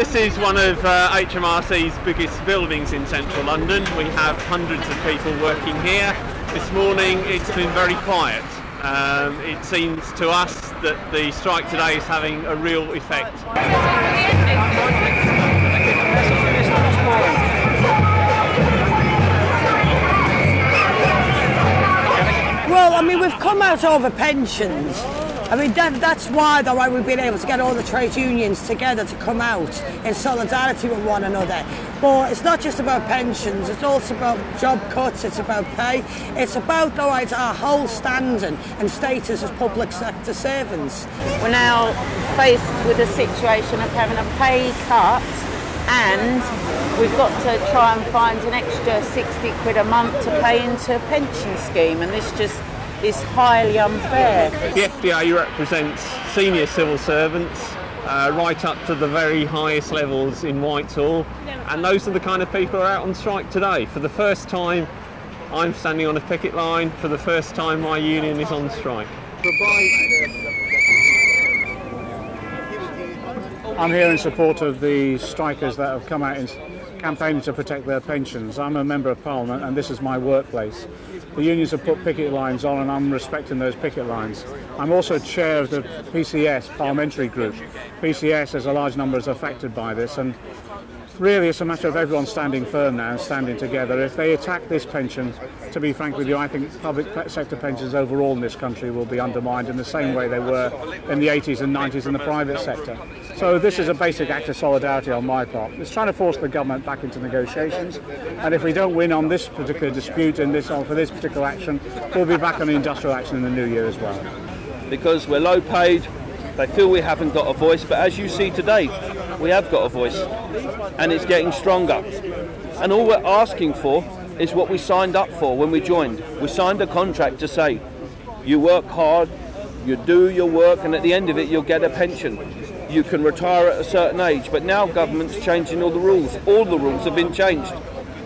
This is one of uh, HMRC's biggest buildings in central London. We have hundreds of people working here. This morning it's been very quiet. Um, it seems to us that the strike today is having a real effect. Well, I mean, we've come out over pensions. I mean, that, that's why, though, why we've been able to get all the trade unions together to come out in solidarity with one another. But it's not just about pensions, it's also about job cuts, it's about pay, it's about, though, right, our whole standing and status as public sector servants. We're now faced with a situation of having a pay cut and we've got to try and find an extra 60 quid a month to pay into a pension scheme and this just is highly unfair. The FDA represents senior civil servants uh, right up to the very highest levels in Whitehall and those are the kind of people who are out on strike today. For the first time I'm standing on a picket line, for the first time my union is on strike. I'm here in support of the strikers that have come out in campaigning to protect their pensions. I'm a member of parliament and this is my workplace. The unions have put picket lines on and I'm respecting those picket lines. I'm also chair of the PCS parliamentary group. PCS has a large number is affected by this and really it's a matter of everyone standing firm now and standing together. If they attack this pension, to be frank with you, I think public sector pensions overall in this country will be undermined in the same way they were in the 80s and 90s in the private sector. So this is a basic act of solidarity on my part. It's trying to force the government back into negotiations, and if we don't win on this particular dispute and this on for this particular action, we'll be back on the industrial action in the new year as well. Because we're low paid, they feel we haven't got a voice, but as you see today, we have got a voice, and it's getting stronger. And all we're asking for is what we signed up for when we joined. We signed a contract to say, you work hard, you do your work, and at the end of it, you'll get a pension. You can retire at a certain age, but now government's changing all the rules. All the rules have been changed.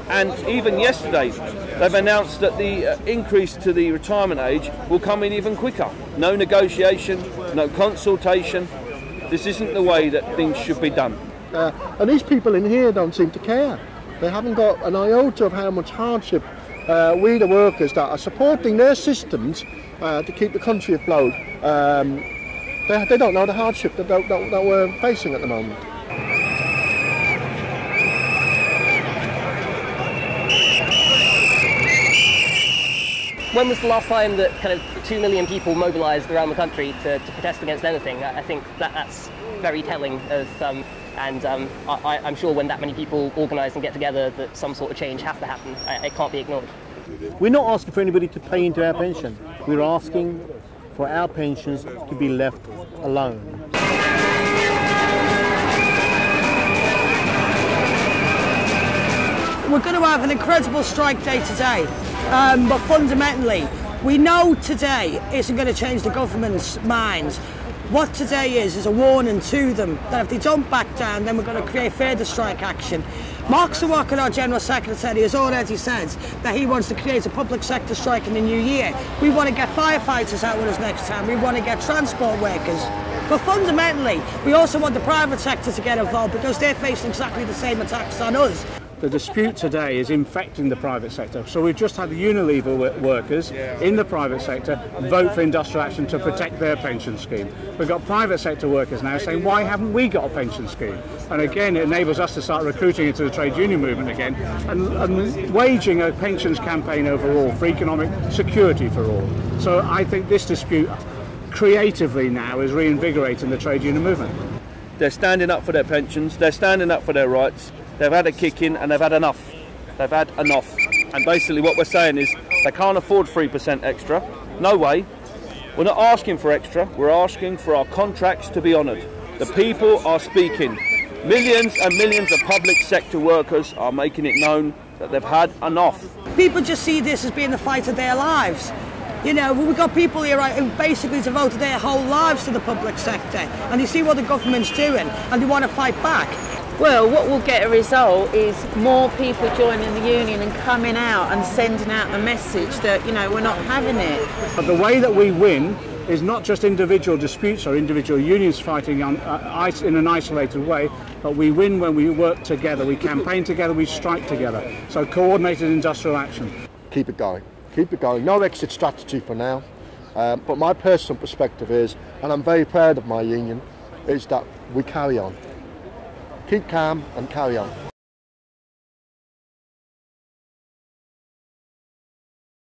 And even yesterday, they've announced that the uh, increase to the retirement age will come in even quicker. No negotiation, no consultation. This isn't the way that things should be done. Uh, and these people in here don't seem to care. They haven't got an iota of how much hardship uh, we, the workers that are supporting their systems uh, to keep the country afloat, um, they, they, don't know the hardship that, that, that we're facing at the moment. when was the last time that kind of two million people mobilised around the country to, to, protest against anything? I think that that's very telling of, um, and um, I, am sure when that many people organise and get together that some sort of change has to happen. I, it can't be ignored. We're not asking for anybody to pay into our pension. We're asking for our pensions to be left alone. We're going to have an incredible strike day today. Um, but fundamentally, we know today isn't going to change the government's minds. What today is is a warning to them that if they don't back down, then we're going to create further strike action. Mark Serwotka, our General Secretary, has already said that he wants to create a public sector strike in the new year. We want to get firefighters out with us next time. We want to get transport workers. But fundamentally, we also want the private sector to get involved because they're facing exactly the same attacks on us the dispute today is infecting the private sector. So we've just had the Unilever workers in the private sector vote for industrial action to protect their pension scheme. We've got private sector workers now saying, why haven't we got a pension scheme? And again, it enables us to start recruiting into the trade union movement again and, and waging a pensions campaign overall for economic security for all. So I think this dispute creatively now is reinvigorating the trade union movement. They're standing up for their pensions, they're standing up for their rights, They've had a kick in and they've had enough. They've had enough. And basically, what we're saying is they can't afford 3% extra. No way. We're not asking for extra, we're asking for our contracts to be honoured. The people are speaking. Millions and millions of public sector workers are making it known that they've had enough. People just see this as being the fight of their lives. You know, we've got people here who basically devoted their whole lives to the public sector and they see what the government's doing and they want to fight back. Well, what will get a result is more people joining the union and coming out and sending out the message that, you know, we're not having it. But the way that we win is not just individual disputes or individual unions fighting on, uh, in an isolated way, but we win when we work together, we campaign together, we strike together. So coordinated industrial action. Keep it going. Keep it going. No exit strategy for now. Um, but my personal perspective is, and I'm very proud of my union, is that we carry on. Keep calm and carry on.